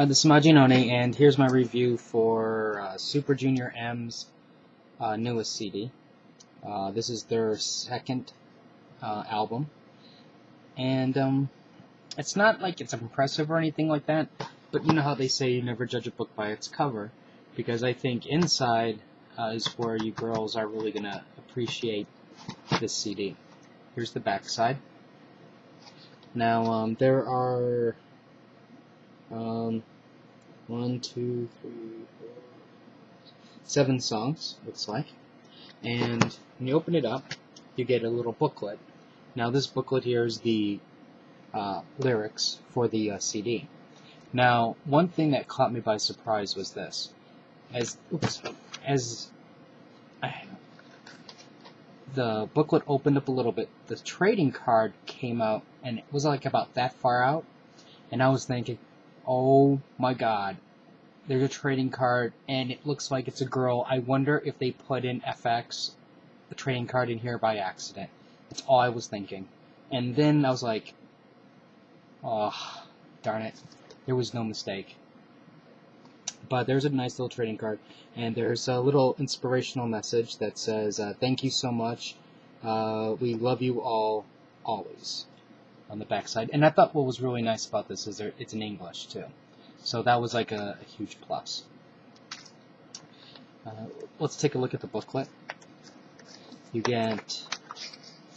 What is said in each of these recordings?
Uh, this is Majinoni, and here's my review for uh, Super Junior M's uh, newest CD. Uh, this is their second uh, album, and um, it's not like it's impressive or anything like that, but you know how they say you never judge a book by its cover, because I think inside uh, is where you girls are really going to appreciate this CD. Here's the back side. Now, um, there are um, one, two, three, four, seven songs, looks like. And when you open it up, you get a little booklet. Now, this booklet here is the uh, lyrics for the uh, CD. Now, one thing that caught me by surprise was this. As, oops, as I, the booklet opened up a little bit, the trading card came out, and it was like about that far out, and I was thinking, oh my god, there's a trading card, and it looks like it's a girl. I wonder if they put in f(x), the trading card in here by accident. That's all I was thinking. And then I was like, oh, darn it, there was no mistake. But there's a nice little trading card, and there's a little inspirational message that says, uh, "Thank you so much. Uh, we love you all, always." On the backside, and I thought what was really nice about this is there, it's in English too, so that was like a, a huge plus. Uh, let's take a look at the booklet. You get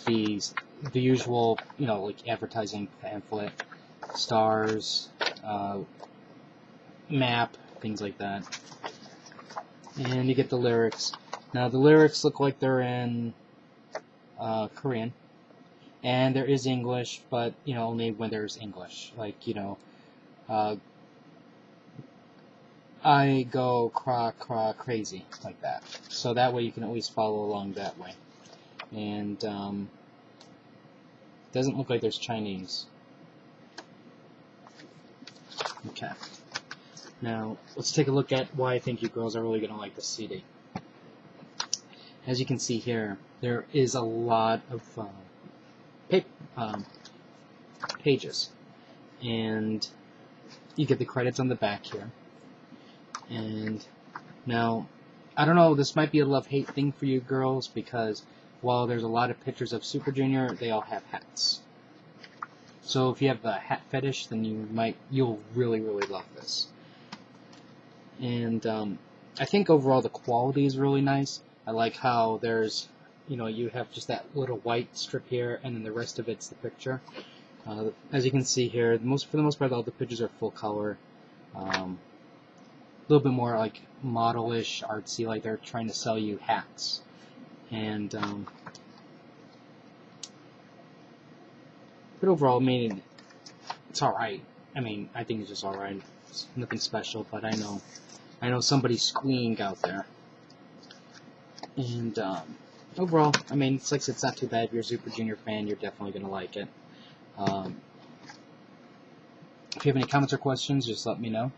these the usual, you know, like advertising pamphlet, stars, uh, map, things like that. And you get the lyrics. Now the lyrics look like they're in uh, Korean, and there is English, but you know only when there's English. Like you know, uh, I go cra cra crazy like that. So that way you can always follow along that way. And um, doesn't look like there's Chinese. Okay. Now, let's take a look at why I think you girls are really going to like this CD. As you can see here, there is a lot of uh, um, pages. And you get the credits on the back here. And now, I don't know, this might be a love-hate thing for you girls because while there's a lot of pictures of Super Junior, they all have hats. So if you have a hat fetish, then you might, you'll really, really love this and um, I think overall the quality is really nice. I like how there's, you know, you have just that little white strip here, and then the rest of it's the picture. Uh, as you can see here, most for the most part, all the pictures are full color. Um, a little bit more like modelish, artsy, like they're trying to sell you hats. And um, but overall, I mean, it's all right. I mean, I think it's just all right. It's nothing special, but I know I know somebody's squeeing out there. And, um, overall, I mean, it's like it's not too bad. If you're a Super Junior fan, you're definitely going to like it. Um, if you have any comments or questions, just let me know.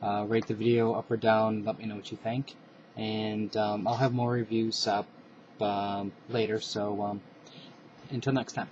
Uh, rate the video up or down, let me know what you think. And um, I'll have more reviews up um, later, so um, until next time.